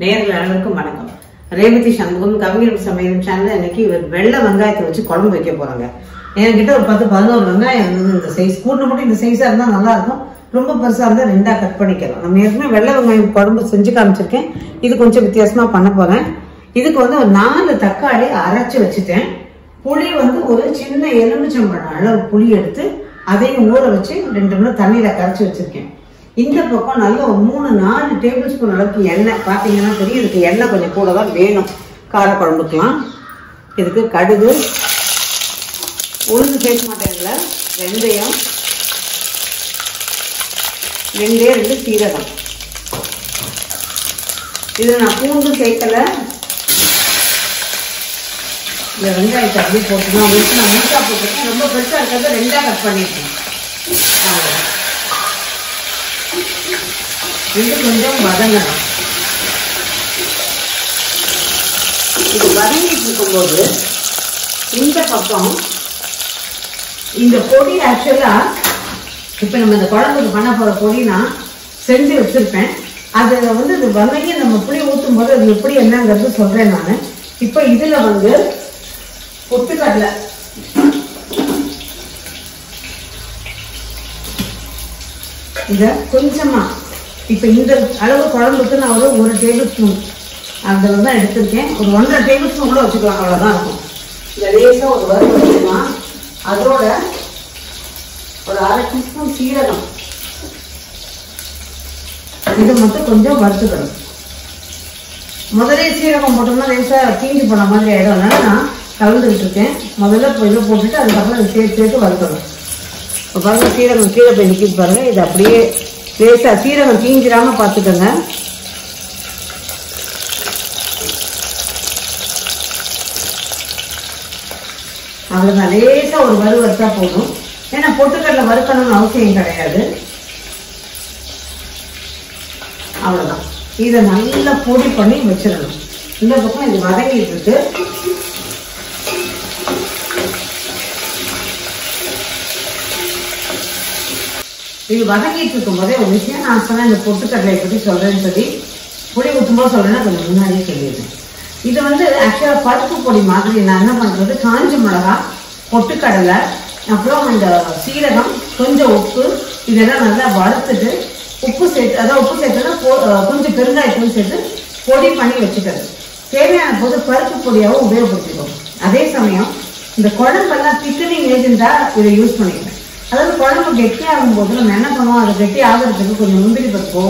நேரில் அனைவருக்கும் வணக்கம். ரேவதி சண்முகம் கவிஞர் சமையல் சேனல் இன்னைக்கு இவர் வெள்ளை வெங்காயத்தை வச்சு குழம்பு வைக்க போறாங்க. என்கிட்ட ஒரு பத்து பதினோரு வெங்காயம் இருந்தது இந்த சைஸ் கூட்டு மட்டும் இந்த சைஸா இருந்தா நல்லா இருக்கும். ரொம்ப பெருசா இருந்தா ரெண்டா கட் பண்ணிக்கலாம். நம்ம ஏற்கனவே வெள்ளை வெங்காயம் குழம்பு செஞ்சு காமிச்சிருக்கேன். இது கொஞ்சம் வித்தியாசமா பண்ண போறேன். இதுக்கு வந்து ஒரு நாலு தக்காளி அரைச்சு வச்சுட்டேன். புளி வந்து ஒரு சின்ன எலுமிச்சம்பழம் அளவு புளி எடுத்து அதையும் ஊற வச்சு ரெண்டு மணி தண்ணியில் கரைச்சி வச்சிருக்கேன். இந்த பக்கம் நல்ல ஒரு மூணு நாலு டேபிள் ஸ்பூன் அளவுக்கு எண்ணெய். பார்த்தீங்கன்னா தெரியும் இதுக்கு எண்ணெய் கொஞ்சம் கூட தான் வேணும். காரக்குழம்புக்கெலாம். இதுக்கு கடுகு. உளுந்து சேர்க்க மாட்டேங்கல வெந்தயம். ரெண்டே ரெண்டு சீரகம். இதில் நான் பூண்டு சேர்க்கலை. இந்த வெங்காயத்தை அப்படியே போட்டுக்கணும் உங்களுக்கு நான் முழுசாக போட்டுருக்கேன் ரொம்ப பெருசாக இருக்கிறத ரெண்டாக கட் பண்ணியிருக்கேன் இது கொஞ்சம் வதங்கணும். இது வதங்கிட்டு இருக்கும்போது இந்த பக்கம் இந்த பொடி ஆக்சுவலா இப்ப நம்ம இந்த குழம்புக்கு பண்ண போற பொடி நான் செஞ்சு வச்சிருப்பேன். அது வந்து இது வதங்கி நம்ம புளி ஊற்றும் போது அது எப்படி என்னங்கிறது சொல்றேன் நான். இப்ப இதுல வந்து பொட்டுக்கடலை. இத கொஞ்சமா இப்ப இந்த அளவு குழம்புக்கு நான் ஒரு ஒரு டேபிள் ஸ்பூன் அதில் தான் எடுத்திருக்கேன். ஒரு ஒன்றரை டேபிள் ஸ்பூன் கூட வச்சுக்கலாம் அவ்வளவுதான் இருக்கும். இந்த லேசா ஒரு வறுத்து வச்சுக்கலாம் அதோட ஒரு அரை டீஸ்பூன் சீரகம். இது மட்டும் கொஞ்சம் வறுத்துக்கணும். முதலே சீரகம் போட்டோம்னா லேசா தீஞ்சு போன மாதிரி ஆயிடும். அதனால நான் கலந்துக்கிட்டு இருக்கேன். முதல்ல இதை போட்டுட்டு அதுக்கப்புறம் சேர்த்து சேர்த்து வறுக்கணும். இப்போ பாருங்க சீரகம் கீழே போய் நிற்கிது பாருங்க. இது அப்படியே லேசா சீரகம் தீஞ்சிராம பார்த்துக்கோங்க அவ்வளோதான் லேசா ஒரு வறு வறுத்தா போதும். ஏன்னா பொட்டுக்கடலை வறுக்கணும்னு அவசியம் கிடையாது. அவ்வளோதான் இதை நல்லா பொடி பண்ணி வச்சிடணும். இந்த பக்கம் இது வதங்கிட்டு இருக்கு. இது வதங்கிட்டு இருக்கும் போதே ஒரு விஷயம் நான் சொன்னேன் இந்த பொட்டுக்கடலை பற்றி சொல்றேன்னு சொல்லி புளி ஊற்றும்போது சொல்றேன்னா கொஞ்சம் முன்னாடியே சொல்லிடுறேன் இது வந்து ஆக்சுவலாக பருப்பு பொடி மாதிரி நான் என்ன பண்றது? காஞ்ச மிளகா பொட்டுக்கடலை அப்புறம் இந்த சீரகம் கொஞ்சம் உப்பு இதெல்லாம் நல்லா வறுத்துட்டு உப்பு சேர்த்து அதாவது உப்பு சேர்த்துனா கொஞ்சம் பெருங்காயத்தையும் சேர்த்து பொடி பண்ணி வச்சுக்கிறது. தேவையான போது பருப்பு பொடியாகவும் உபயோகப்படுத்திக்கணும் அதே சமயம் இந்த குழம்பெல்லாம் திக்கனிங் ஏஜென்ட்டாக இதை யூஸ் பண்ணிக்கிறேன் அதாவது குழம்பு கெட்டியாகும் போது நம்ம என்ன பண்ணுவோம்? அது கெட்டி ஆகிறதுக்கு கொஞ்சம் முந்திரி பருப்போ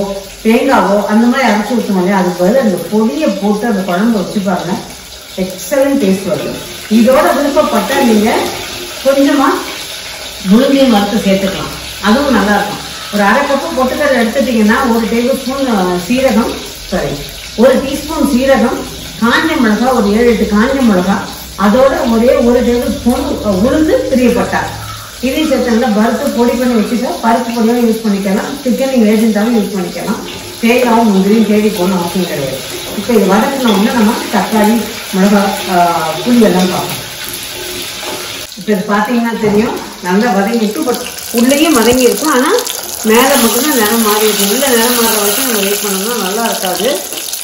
தேங்காவோ அந்த மாதிரி அரைச்சி ஊற்றணும் இல்லையா அதுக்கு பதில் அந்த பொடியை போட்டு அந்த குழம்பு வச்சு பாருங்க. எக்ஸலன்ட் டேஸ்ட் வரும் இதோட விருப்பப்பட்டா நீங்க கொஞ்சமா முழுமையை மறுத்து சேர்த்துக்கலாம். அதுவும் நல்லா இருக்கும். ஒரு அரை கப்பு பொட்டுக்கடலை எடுத்துட்டீங்கன்னா ஒரு டேபிள் ஸ்பூன் சீரகம் சாரி ஒரு டீஸ்பூன் சீரகம் காஞ்ச மிளகா ஒரு ஏழு எட்டு காஞ்ச மிளகா அதோட ஒரே ஒரு டேபிள் ஸ்பூன் உளுந்து பிரியப்பட்டா இதையும் சேர்த்து வறுத்து பொடி பண்ணி வச்சுட்டா பருப்பு பொடியாகவும் யூஸ் பண்ணிக்கலாம். சிக்கன் ஏஜென்ட்டாகவும் யூஸ் பண்ணிக்கலாம். தேங்காவும் முந்திரியும் தேடி போகணும் அவசியம் கிடையாது. இப்போ இது வதக்கினோம்னா நம்ம தக்காளி மிளகாய் ஆஹ், புளி எல்லாம் பார்க்கணும். இப்போ இது பார்த்தீங்கன்னா தெரியும் நல்லா வதங்கிட்டு பட் உள்ளேயும் வதங்கி இருக்கும். ஆனால் மேலே மட்டும்தான் நிறம் மாறி இருக்கும். உள்ள நிறம் மாற வரைக்கும் நம்ம வெயிட் பண்ணோம்னா நல்லா இருக்காது.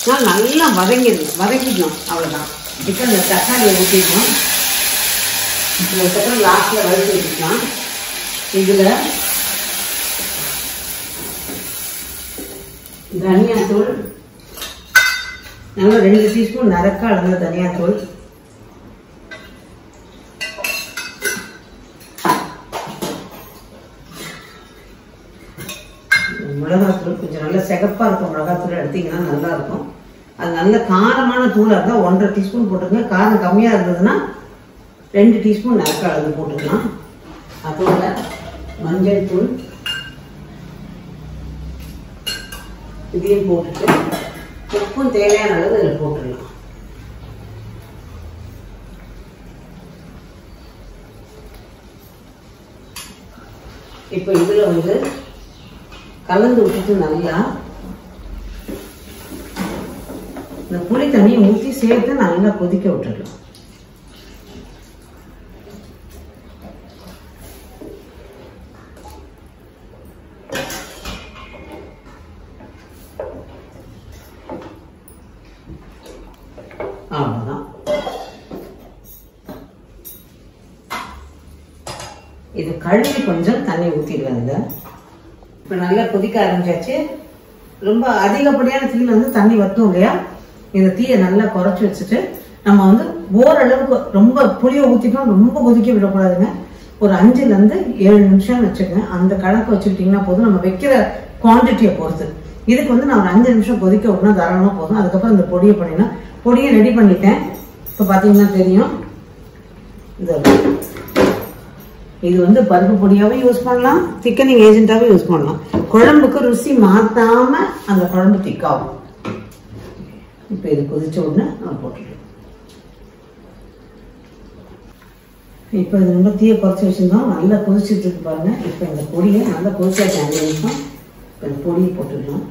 ஆனால் நல்லா வதங்கிடணும். வதக்கிடணும். அவ்வளோதான் இப்போ இந்த தக்காளியை ஊற்றிடணும் இதுக்கப்புறம் லாஸ்ட்டில் வறுத்து வச்சுக்கலாம் இதில் தனியாத்தூள் நல்லா ரெண்டு டீஸ்பூன் நரக்கா அளந்த தனியாத்தூள் மிளகாத்தூள் கொஞ்சம் நல்லா சிகப்பா இருக்கும் மிளகாத்தூள் எடுத்தீங்கன்னா நல்லா இருக்கும். அது நல்ல காரமான தூளா இருந்தா ஒன்றரை டீஸ்பூன் போட்டுக்கோங்க. காரம் கம்மியா இருந்ததுன்னா ரெண்டு டீஸ்பூன் நரக்க அளவு போட்டுக்கலாம். அதோட மஞ்சள் தூள். இதையும் போட்டுட்டு உப்பும் தேவையான அளவு இதில் போட்டுடலாம். இப்போ இதுல வந்து கலந்து விட்டுட்டு நல்லா இந்த புளி தண்ணியை ஊற்றி சேர்த்து நல்லா கொதிக்க விட்டுடலாம். இது கழுவி கொஞ்சம் தண்ணி ஊற்றிடுவேன் இதில் இப்போ நல்லா கொதிக்க ஆரம்பிச்சாச்சு. ரொம்ப அதிகப்படியான தீயில் வந்து தண்ணி வற்றும் இல்லையா? இந்த தீயை நல்லா குறைச்சி வச்சுட்டு நம்ம வந்து ஓரளவுக்கு ரொம்ப புளியை ஊற்றிட்டோம் ரொம்ப கொதிக்க விடக்கூடாதுங்க. ஒரு அஞ்சுலேருந்து ஏழு நிமிஷம் வச்சுக்கோங்க. அந்த கணக்கு வச்சுக்கிட்டிங்கன்னா போதும். நம்ம வைக்கிற குவான்டிட்டியை பொறுத்து. இதுக்கு வந்து நான் ஒரு அஞ்சு நிமிஷம் கொதிக்க விடனா தாராளமாக போதும். அதுக்கப்புறம் இந்த பொடியை பண்ணினா பொடியை ரெடி பண்ணிட்டேன். இப்போ பார்த்தீங்கன்னா தெரியும். இந்த இது வந்து பருப்பு பொடியாகவும் யூஸ் பண்ணலாம். திக்கனிங் ஏஜென்ட்டாகவும் யூஸ் பண்ணலாம். குழம்புக்கு ருசி மாத்தாம அந்த குழம்பு திக்காகும் இப்போ இது கொதிச்ச உடனே நான் போட்டுக்கலாம் இப்போ இது ரொம்ப தீயை குறைச்சி வச்சுருந்தோம் நல்லா கொதிச்சுட்டு இருக்கு பாருங்க. இப்போ இந்த பொடியை நல்லா கொதிச்சாச்சு அஞ்சு நிமிஷம். இப்போ இந்த பொடியை போட்டுக்கலாம்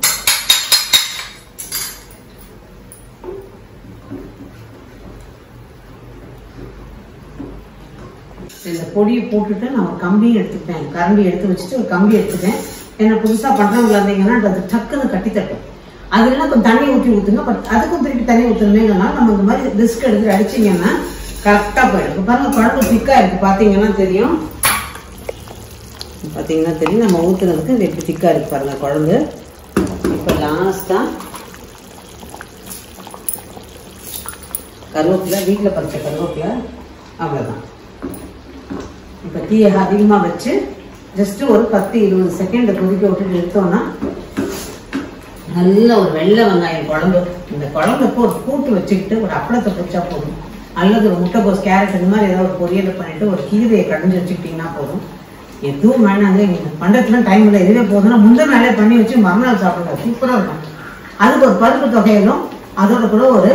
இந்த பொடியை போட்டுட்டு நான் ஒரு கம்பியும் எடுத்துக்கிட்டேன் கரண்டி எடுத்து வச்சுட்டு ஒரு கம்பி எடுத்துட்டேன் என்ன புதுசா பண்றவங்க இருந்தீங்கன்னா அது டக்குன்னு கட்டி தட்டும். அதுல கொஞ்சம் தண்ணி ஊற்றி ஊற்றுங்க பட் அதுக்கும் திருப்பி தண்ணி ஊற்றுனீங்கன்னா நம்ம இந்த மாதிரி ரிஸ்க் எடுத்து அடிச்சீங்கன்னா கரெக்டா போயிடும். பாருங்க குழம்பு திக்கா இருக்கு. பாத்தீங்கன்னா தெரியும். பாத்தீங்கன்னா தெரியும் நம்ம ஊத்துனதுக்கு இது எப்படி திக்கா இருக்கு பாருங்க குழம்பு. இப்போ லாஸ்ட்டாக கருவேப்பிலை வீட்டில் பறிச்ச கருவேப்பிலை அவ்வளோதான் இப்போ தீயை அதிகமாக வச்சு ஜஸ்ட்டு ஒரு பத்து இருபது செகண்ட் கொதிக்க விட்டுட்டு எடுத்தோம்னா நல்ல ஒரு வெள்ளை வெங்காயம் குழம்பு. இந்த குழம்புக்கு ஒரு கூட்டு வச்சுக்கிட்டு ஒரு அப்பளத்தை பிடிச்சா போதும். அல்லது ஒரு முட்டைக்கோஸ் கேரட் இந்த மாதிரி ஏதாவது ஒரு பொரியலை பண்ணிட்டு ஒரு கீரையை கடைஞ்சி வச்சுக்கிட்டீங்கன்னா போதும். எதுவும் வேணாங்க. எங்களுக்கு பண்ணுறதுலாம் டைம் இல்லை. இதுவே போதும்னா முந்தின நாளே பண்ணி வச்சு மறுநாள் சாப்பிடுங்க. சூப்பராக இருக்கும். அதுக்கு ஒரு பருப்பு தொகையிலும் அதோட கூட ஒரு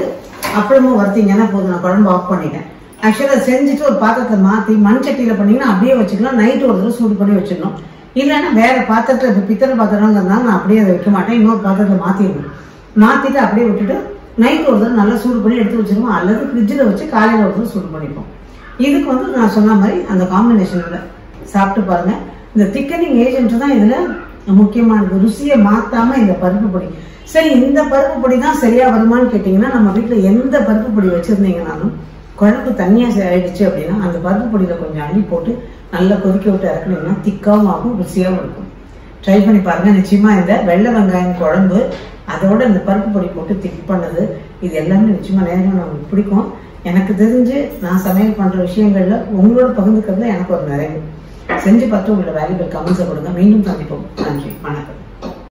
அப்பளமும் வறுத்தீங்கன்னா போதும். நான் குழம்பு ஆஃப் பண்ணிட்டேன். ஆக்சுவலாக செஞ்சுட்டு ஒரு பாத்திரத்தை மாற்றி மண் சட்டியில் பண்ணீங்கன்னா அப்படியே வச்சுக்கலாம். நைட் ஒரு தடவை சூடு பண்ணி வச்சிடணும். இல்லைன்னா வேற பாத்திரத்தில் இப்போ பித்தளை பாத்திரங்கிறதுனால நான் அப்படியே அதை வைக்க மாட்டேன். இன்னொரு பாத்திரத்தில் மாற்றிடணும் மாற்றிட்டு அப்படியே விட்டுட்டு நைட் ஒரு தடவை நல்லா சூடு பண்ணி எடுத்து வச்சிருவோம். அல்லது ஃப்ரிட்ஜில் வச்சு காலையில் ஒரு தடவை சூடு பண்ணிப்போம். இதுக்கு வந்து நான் சொன்ன மாதிரி அந்த காம்பினேஷனில் சாப்பிட்டு பாருங்க. இந்த திக்கனிங் ஏஜென்ட் தான் இதுல முக்கியமானது. ருசியை மாத்தாம இந்த பருப்பு பொடி. சரி இந்த பருப்பு பொடி தான் சரியா வருமான்னு கேட்டீங்கன்னா நம்ம வீட்டுல எந்த பருப்பு பொடி வச்சிருந்தீங்கனாலும் குழம்பு தண்ணியா ஆயிடுச்சு அப்படின்னா அந்த பருப்பு பொடியில கொஞ்சம் அள்ளி போட்டு நல்லா கொதிக்க விட்டு இறக்குனீங்கன்னா திக்காவும் ஆகும் ருசியாகவும் இருக்கும். ட்ரை பண்ணி பாருங்க. நிச்சயமா இந்த வெள்ளை வெங்காயம் குழம்பு அதோட இந்த பருப்பு பொடி போட்டு திக் பண்ணது இது எல்லாமே நிச்சயமா நேரம் நமக்கு பிடிக்கும். எனக்கு தெரிஞ்சு நான் சமையல் பண்ற விஷயங்கள்ல உங்களோட பகிர்ந்துக்கிறதுல எனக்கு ஒரு நிறைவு. செஞ்சு பார்த்து உங்களோட வேல்யூபிள் கமெண்ட்ஸை கொடுங்க. மீண்டும் சந்திப்போம். நன்றி. வணக்கம்.